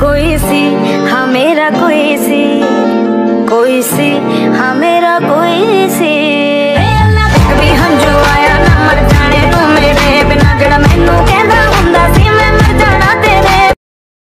कोई सी हाँ मेरा कोई सी कोई सी हाँ